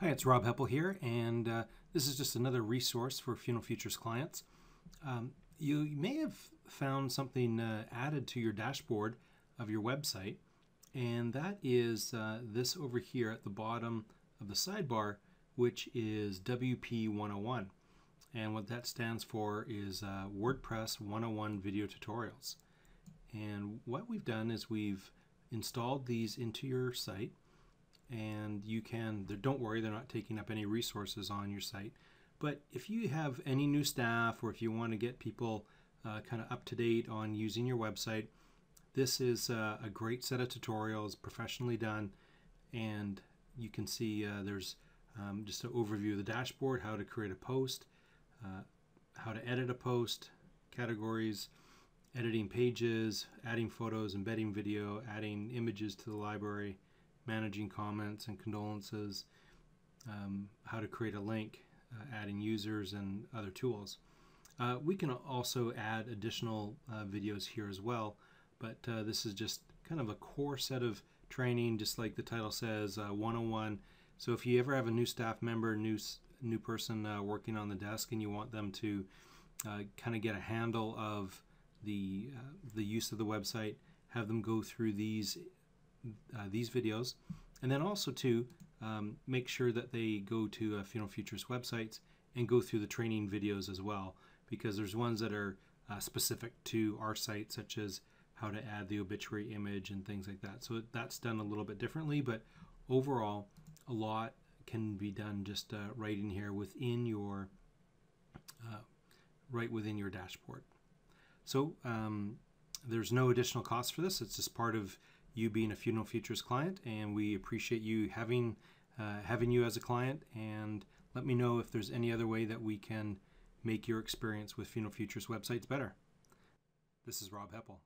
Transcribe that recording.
Hi, it's Rob Heppel here, and uh, this is just another resource for Funeral Futurist clients. Um, you may have found something uh, added to your dashboard of your website, and that is uh, this over here at the bottom of the sidebar, which is WP 101. And what that stands for is uh, WordPress 101 Video Tutorials. And what we've done is we've installed these into your site and you can don't worry they're not taking up any resources on your site. But if you have any new staff or if you want to get people uh, kind of up to date on using your website this is uh, a great set of tutorials professionally done and you can see uh, there's um, just an overview of the dashboard how to create a post uh, how to edit a post categories editing pages adding photos embedding video adding images to the library managing comments and condolences, um, how to create a link, uh, adding users and other tools. Uh, we can also add additional uh, videos here as well, but uh, this is just kind of a core set of training, just like the title says, 101. Uh, so if you ever have a new staff member, new new person uh, working on the desk, and you want them to kind of get a handle of the the use of the website, have them go through these uh, these videos. And then also to um, make sure that they go to uh, Funeral Futurist websites and go through the training videos as well, because there's ones that are uh, specific to our site, such as how to add the obituary image and things like that. So that's done a little bit differently, but overall, a lot can be done just uh, right in here within your uh, right within your dashboard. So um, there's no additional cost for this. It's just part of you being a Funeral Futurist client, and we appreciate you having uh, having you as a client. And let me know if there's any other way that we can make your experience with Funeral Futurist websites better. This is Rob Heppel.